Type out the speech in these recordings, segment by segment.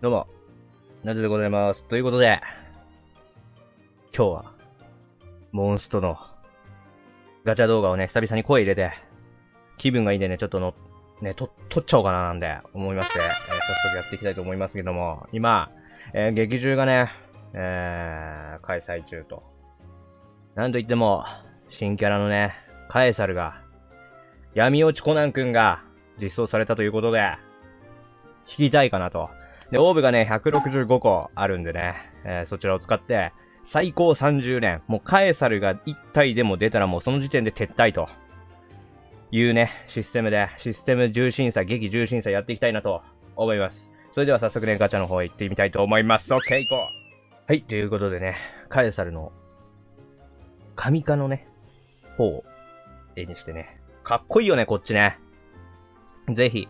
どうも、なぜでございます。ということで、今日は、モンストの、ガチャ動画をね、久々に声入れて、気分がいいんでね、ちょっとの、ね、と、撮っちゃおうかななんで、思いまして、えー早速やっていきたいと思いますけども、今、えー劇中がね、えー、開催中と。なんといっても、新キャラのね、カエサルが、闇落ちコナンくんが実装されたということで、引きたいかなと。で、オーブがね、165個あるんでね、えーそちらを使って、最高30連、もうカエサルが1体でも出たらもうその時点で撤退と。いうね、システムで、システム重審査、劇重審査やっていきたいなと思います。それでは早速ね、ガチャの方へ行ってみたいと思います。オッケー行こうはい、ということでね、カエサルの、神化のね、方を絵にしてね、かっこいいよね、こっちね。ぜひ、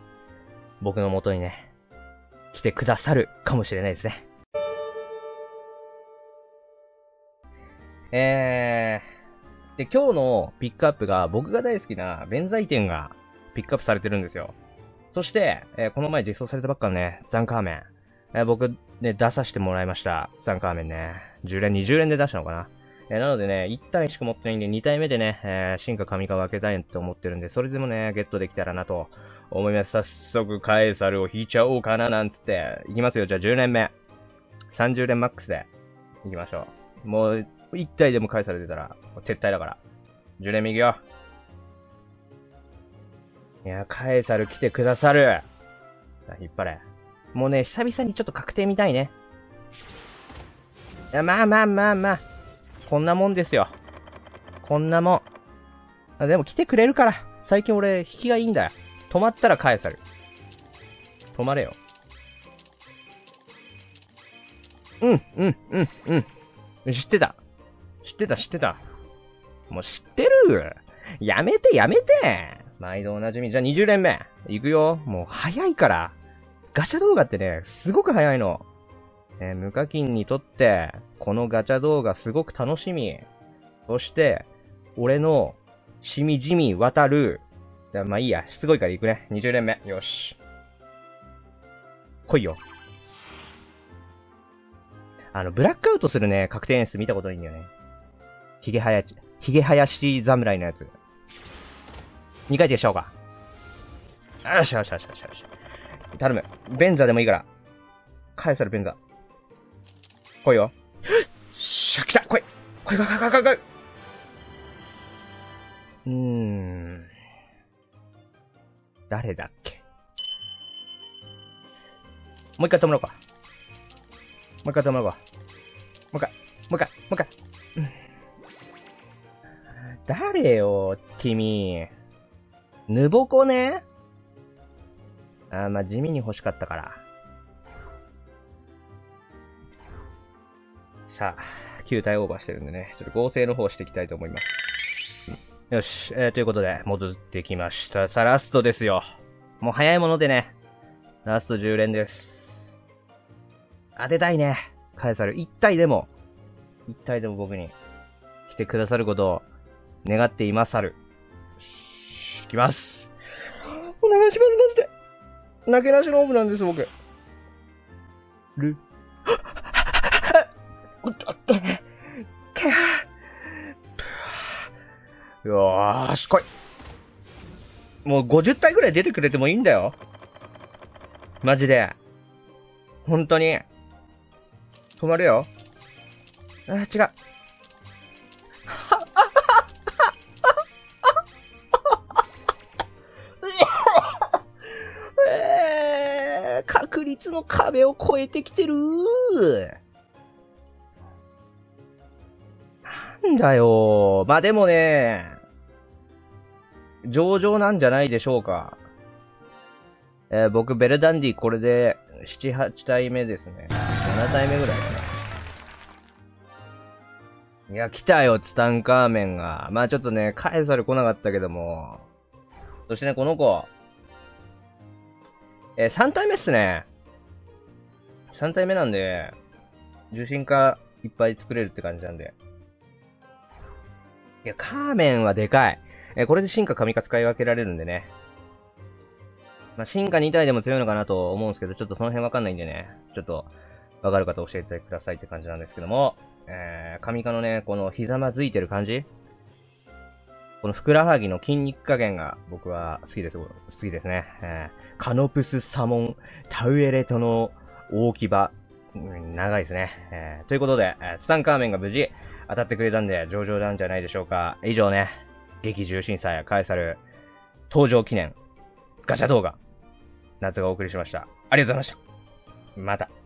僕の元にね、来てくださるかもしれないですね。えー、で、今日のピックアップが僕が大好きな弁財天がピックアップされてるんですよ。そして、えーこの前実装されたばっかのね、ツタンカーメン。えー僕ね、出させてもらいました。ツタンカーメンね。10連、20連で出したのかな。えーなのでね、1体しか持ってないんで、2体目でね、えー進化神化分けたいと思ってるんで、それでもね、ゲットできたらなと思います。早速、カエサルを引いちゃおうかな、なんつって。いきますよ。じゃあ10連目。30連マックスで、いきましょう。もう、1体でもカエサル出たら、撤退だから。10連目いくよ。いや、カエサル来てくださる。さあ、引っ張れ。もうね、久々にちょっと確定見たいね。いや、まあまあまあまあ。こんなもんですよ。こんなもん。あでも来てくれるから。最近俺、引きがいいんだよ。止まったらカエサル。止まれよ。うん、うん、うん、うん。知ってた。知ってた、知ってた。もう知ってる？やめて、やめて毎度おなじみ。じゃあ20連目。いくよ。もう早いから。ガチャ動画ってね、すごく早いの。えー無課金にとって、このガチャ動画すごく楽しみ。そして、俺の、しみじみ渡る。まあいいや。すごいから行くね。20連目。よし。来いよ。あの、ブラックアウトするね、確定演出見たことないんだよね。ヒゲハヤチ、ヒゲハヤシ侍のやつ。二回転しちゃおうか。よしよしよしよしよし。頼む。ベンザでもいいから。カエサルベンザ。来いよ。しゃ、来た来い来い来い来い来い来いうーん。誰だっけ？もう一回止めろうか。もう一回止めろうか。もう一回、もう一回、もう一回。うん誰よ、君。ぬぼこねあまあ、地味に欲しかったから。さあ、9体オーバーしてるんでね、ちょっと合成の方していきたいと思います。よし、えー、ということで、戻ってきました。さあ、ラストですよ。もう早いものでね、ラスト10連です。当てたいね。カエサル、1体でも、1体でも僕に来てくださることを願っていまする。いきます。お願いします、マジで。投げなしのオーブなんです、僕。る。よーし、来い。もう50体ぐらい出てくれてもいいんだよ。マジで。本当に。止まるよ。あ、違う。えー、確率の壁を越えてきてるなんだよ。まあ、でもね、上々なんじゃないでしょうか。えー僕、ベルダンディこれで、7、8体目ですね。7体目ぐらいかな。いや、来たよ、ツタンカーメンが。まあちょっとね、カエサル来なかったけども。そしてね、この子。えー3体目っすね。3体目なんで、重心化いっぱい作れるって感じなんで。いや、カーメンはでかい。えーこれで進化神化使い分けられるんでね。まあ、進化2体でも強いのかなと思うんですけど、ちょっとその辺わかんないんでね、ちょっと、わかる方教えてくださいって感じなんですけども、えー、神化のね、このひざまずいてる感じこのふくらはぎの筋肉加減が僕は好きです、好きですね。えー、カノプスサモン、タウエレトの大き場、うん、長いですね。えー、ということで、えー、ツタンカーメンが無事当たってくれたんで上々なんじゃないでしょうか。以上ね、劇重審査やカエサル登場記念ガチャ動画、夏がお送りしました。ありがとうございました。また。